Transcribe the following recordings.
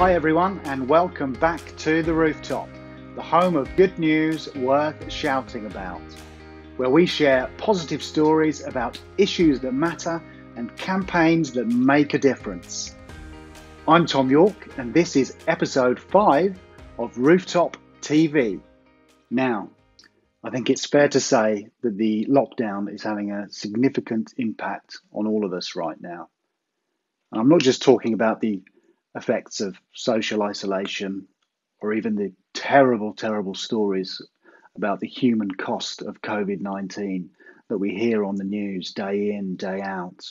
Hi, everyone, and welcome back to The Rooftop, the home of good news worth shouting about, where we share positive stories about issues that matter and campaigns that make a difference. I'm Tom York, and this is episode 5 of Rooftop TV. Now, I think it's fair to say that the lockdown is having a significant impact on all of us right now. And I'm not just talking about the effects of social isolation or even the terrible, terrible stories about the human cost of COVID 19 that we hear on the news day in, day out.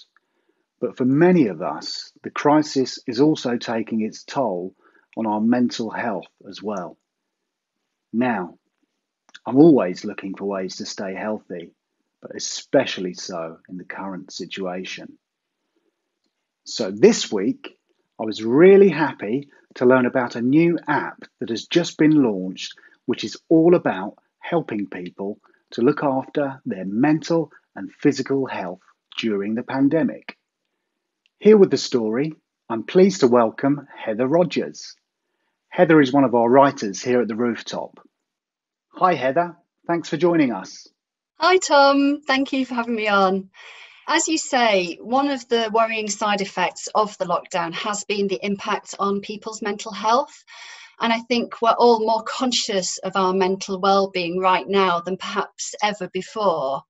But for many of us, the crisis is also taking its toll on our mental health as well. Now, I'm always looking for ways to stay healthy, but especially so in the current situation. So this week, I was really happy to learn about a new app that has just been launched, which is all about helping people to look after their mental and physical health during the pandemic. Here with the story, I'm pleased to welcome Heather Rogers. Heather is one of our writers here at the rooftop. Hi, Heather. Thanks for joining us. Hi, Tom. Thank you for having me on. As you say, one of the worrying side effects of the lockdown has been the impact on people's mental health. And I think we're all more conscious of our mental well-being right now than perhaps ever before.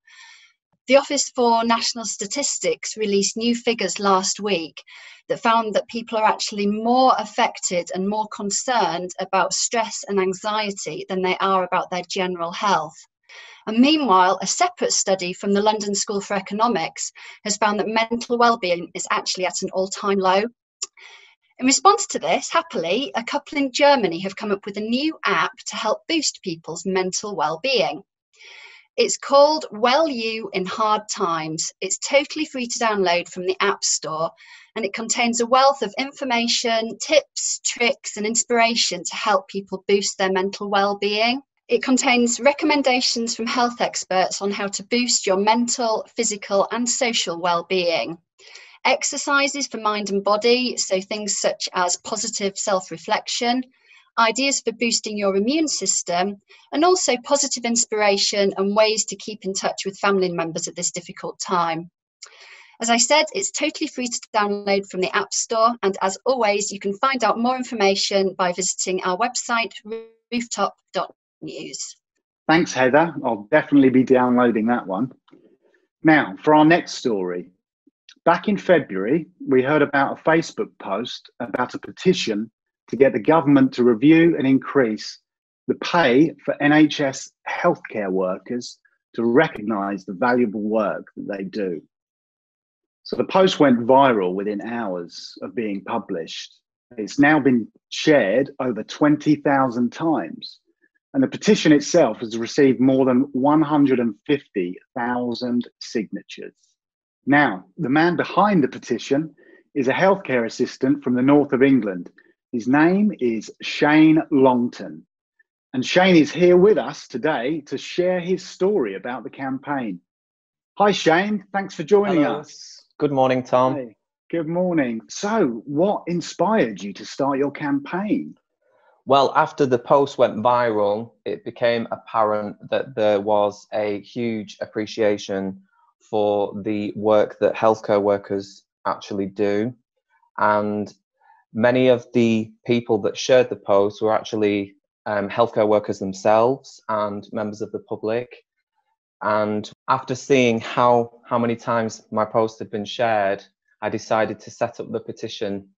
The Office for National Statistics released new figures last week that found that people are actually more affected and more concerned about stress and anxiety than they are about their general health. And meanwhile, a separate study from the London School for Economics has found that mental well-being is actually at an all-time low. In response to this, happily, a couple in Germany have come up with a new app to help boost people's mental well-being. It's called Well You in Hard Times. It's totally free to download from the App Store and it contains a wealth of information, tips, tricks, and inspiration to help people boost their mental well-being. It contains recommendations from health experts on how to boost your mental, physical, and social well-being. Exercises for mind and body, so things such as positive self-reflection, ideas for boosting your immune system, and also positive inspiration and ways to keep in touch with family members at this difficult time. As I said, it's totally free to download from the App Store. And as always, you can find out more information by visiting our website, rooftop.com news. Thanks, Heather. I'll definitely be downloading that one. Now, for our next story. Back in February, we heard about a Facebook post about a petition to get the government to review and increase the pay for NHS healthcare workers to recognise the valuable work that they do. So the post went viral within hours of being published. It's now been shared over 20,000 times and the petition itself has received more than 150,000 signatures. Now, the man behind the petition is a healthcare assistant from the north of England. His name is Shane Longton. And Shane is here with us today to share his story about the campaign. Hi, Shane. Thanks for joining Hello. us. Good morning, Tom. Hey, good morning. So, what inspired you to start your campaign? Well, after the post went viral, it became apparent that there was a huge appreciation for the work that healthcare workers actually do. And many of the people that shared the post were actually um, healthcare workers themselves and members of the public. And after seeing how, how many times my post had been shared, I decided to set up the petition.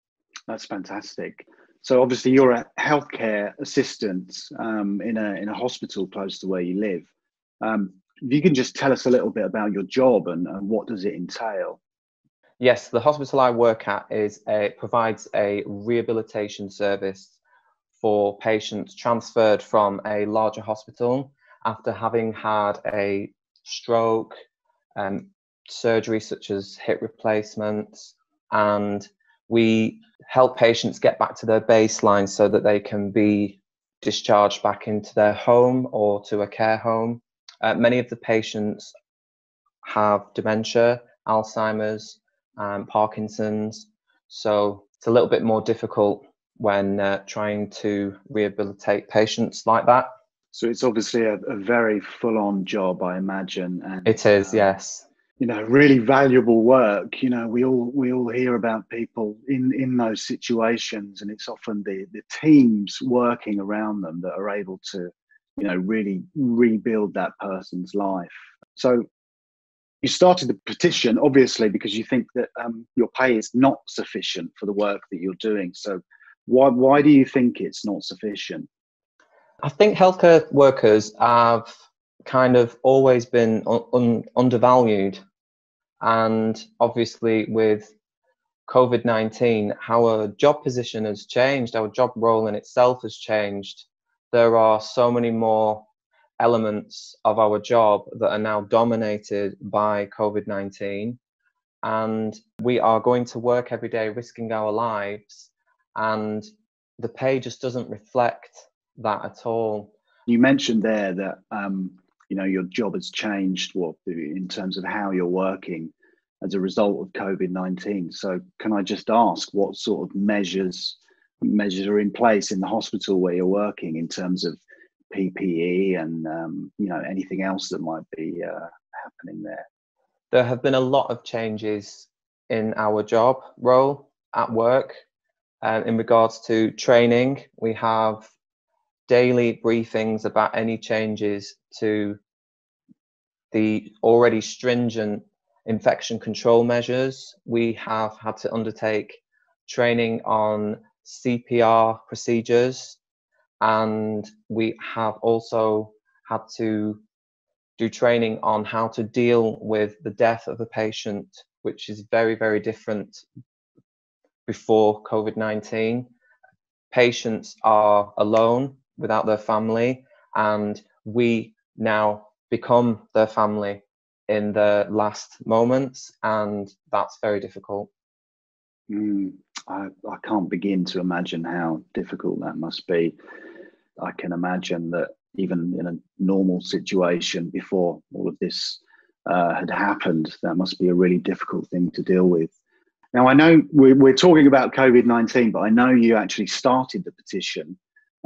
That's fantastic. So obviously you're a healthcare assistant um, in a in a hospital close to where you live. Um, if you can just tell us a little bit about your job and, and what does it entail? Yes, the hospital I work at is a, provides a rehabilitation service for patients transferred from a larger hospital after having had a stroke, um, surgery such as hip replacements, and we help patients get back to their baseline so that they can be discharged back into their home or to a care home. Uh, many of the patients have dementia, Alzheimer's, um, Parkinson's, so it's a little bit more difficult when uh, trying to rehabilitate patients like that. So it's obviously a, a very full-on job, I imagine. And, it is, uh, yes. You know, really valuable work. You know, we all we all hear about people in in those situations, and it's often the the teams working around them that are able to, you know, really rebuild that person's life. So you started the petition obviously because you think that um, your pay is not sufficient for the work that you're doing. So why why do you think it's not sufficient? I think healthcare workers have kind of always been un- un- undervalued, and obviously with COVID 19, our job position has changed, our job role in itself has changed. There are so many more elements of our job that are now dominated by COVID 19. And we are going to work every day risking our lives, and the pay just doesn't reflect that at all. You mentioned there that um, you know your job has changed what in terms of how you're working as a result of COVID nineteen. So can I just ask what sort of measures measures are in place in the hospital where you're working in terms of PPE and um, you know anything else that might be uh, happening there? There have been a lot of changes in our job role at work. Uh, in regards to training, we have daily briefings about any changes to the already stringent infection control measures. We have had to undertake training on CPR procedures, and we have also had to do training on how to deal with the death of a patient, which is very, very different before COVID 19. Patients are alone without their family, and we now become their family in the last moments, and that's very difficult. Mm, I, I can't begin to imagine how difficult that must be. I can imagine that even in a normal situation before all of this uh, had happened, that must be a really difficult thing to deal with. Now, I know we're, we're talking about COVID 19, but I know you actually started the petition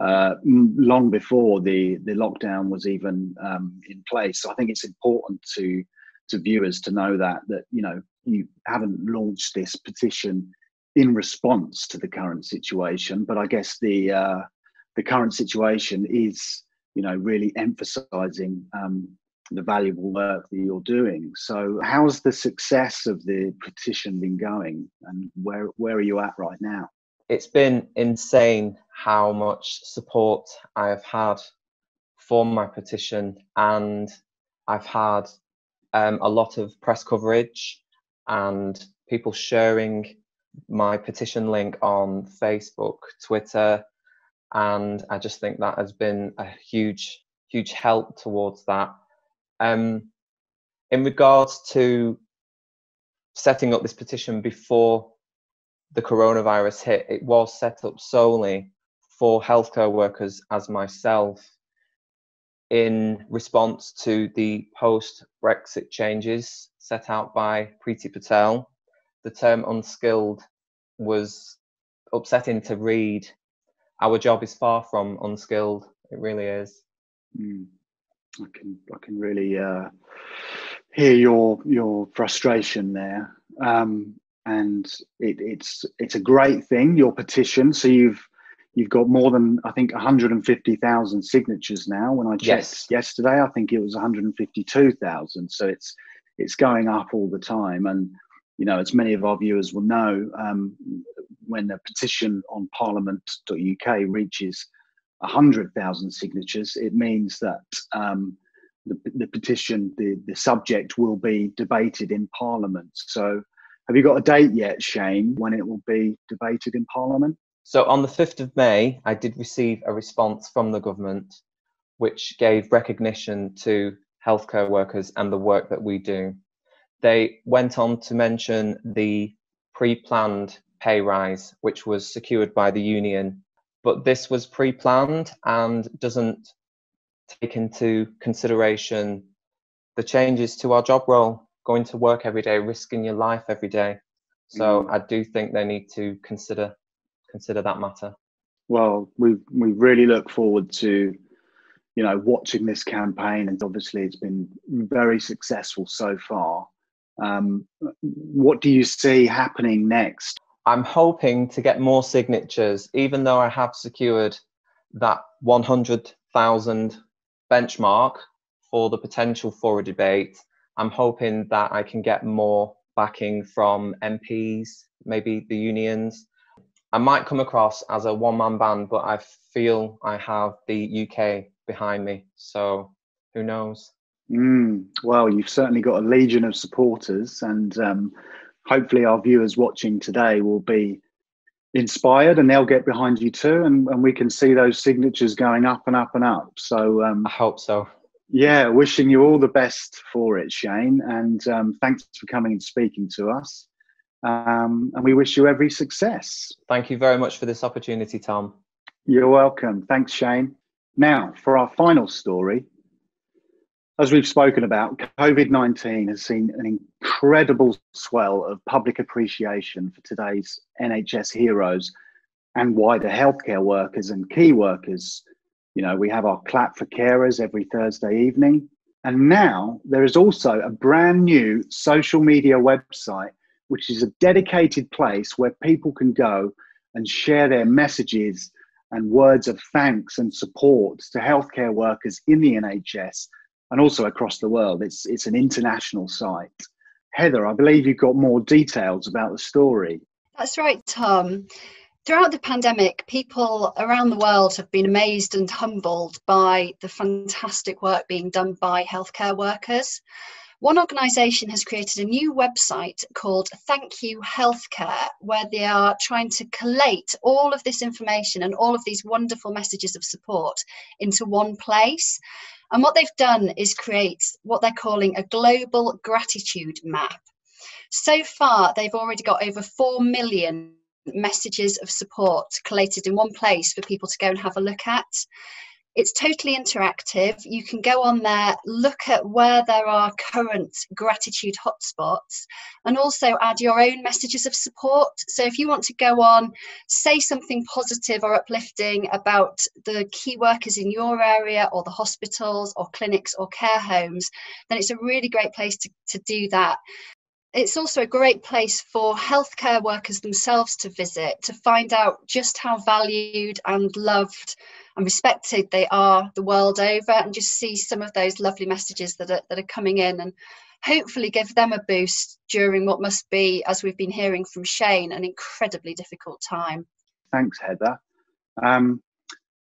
uh, long before the, the lockdown was even um, in place. So I think it's important to to viewers to know that that you know you haven't launched this petition in response to the current situation, but I guess the uh, the current situation is you know really emphasising um, the valuable work that you're doing. So, how's the success of the petition been going, and where where are you at right now? It's been insane how much support I have had for my petition, and I've had um, a lot of press coverage and people sharing my petition link on Facebook, Twitter, and I just think that has been a huge, huge help towards that. Um, in regards to setting up this petition before the coronavirus hit, it was set up solely for healthcare workers as myself in response to the post Brexit changes set out by Priti Patel. The term unskilled was upsetting to read. Our job is far from unskilled, it really is. Mm. I can I can really uh, hear your your frustration there. Um, and it, it's it's a great thing. Your petition, so you've you've got more than I think 150,000 signatures now. When I checked yes. yesterday, I think it was 152,000. So it's it's going up all the time, and you know, as many of our viewers will know, um, when a petition on Parliament.uk reaches 100,000 signatures, it means that um, the, the petition, the, the subject will be debated in Parliament. So have you got a date yet, Shane, when it will be debated in Parliament? So on the 5th of May, I did receive a response from the government which gave recognition to healthcare workers and the work that we do. They went on to mention the pre planned pay rise, which was secured by the union. But this was pre planned and doesn't take into consideration the changes to our job role going to work every day, risking your life every day. So mm. I do think they need to consider consider that matter. Well, we we really look forward to you know watching this campaign, and obviously it's been very successful so far. Um, what do you see happening next? I'm hoping to get more signatures, even though I have secured that 100,000 benchmark for the potential for a debate. I'm hoping that I can get more backing from MPs, maybe the unions. I might come across as a one man band, but I feel I have the UK behind me. So who knows? Mm, well, you've certainly got a legion of supporters, and um, hopefully, our viewers watching today will be inspired and they'll get behind you too. And, and we can see those signatures going up and up and up. So, um, I hope so. Yeah, wishing you all the best for it, Shane. And um, thanks for coming and speaking to us. Um, and we wish you every success. Thank you very much for this opportunity, Tom. You're welcome. Thanks, Shane. Now, for our final story, as we've spoken about, COVID 19 has seen an incredible swell of public appreciation for today's NHS heroes and wider healthcare workers and key workers. You know, we have our clap for carers every Thursday evening. And now there is also a brand new social media website, which is a dedicated place where people can go and share their messages and words of thanks and support to healthcare workers in the NHS and also across the world. It's it's an international site. Heather, I believe you've got more details about the story. That's right, Tom. Throughout the pandemic, people around the world have been amazed and humbled by the fantastic work being done by healthcare workers. One organisation has created a new website called Thank You Healthcare, where they are trying to collate all of this information and all of these wonderful messages of support into one place. And what they've done is create what they're calling a global gratitude map. So far, they've already got over 4 million messages of support collated in one place for people to go and have a look at. It's totally interactive. You can go on there, look at where there are current gratitude hotspots, and also add your own messages of support. So, if you want to go on, say something positive or uplifting about the key workers in your area, or the hospitals, or clinics, or care homes, then it's a really great place to, to do that it's also a great place for healthcare workers themselves to visit to find out just how valued and loved and respected they are the world over and just see some of those lovely messages that are, that are coming in and hopefully give them a boost during what must be, as we've been hearing from Shane, an incredibly difficult time. Thanks, Heather. Um,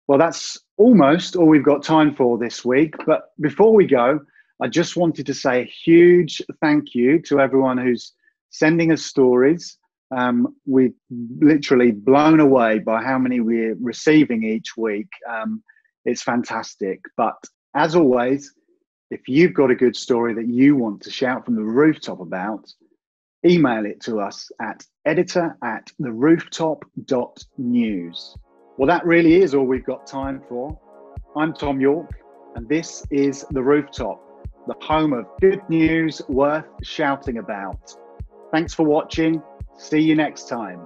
well, that's almost all we've got time for this week. But before we go, I just wanted to say a huge thank you to everyone who's sending us stories um, we're literally blown away by how many we're receiving each week. Um, it's fantastic. But as always, if you've got a good story that you want to shout from the rooftop about, email it to us at editor at the rooftop.news. Well, that really is all we've got time for. I'm Tom York, and this is The Rooftop, the home of good news worth shouting about. Thanks for watching See you next time.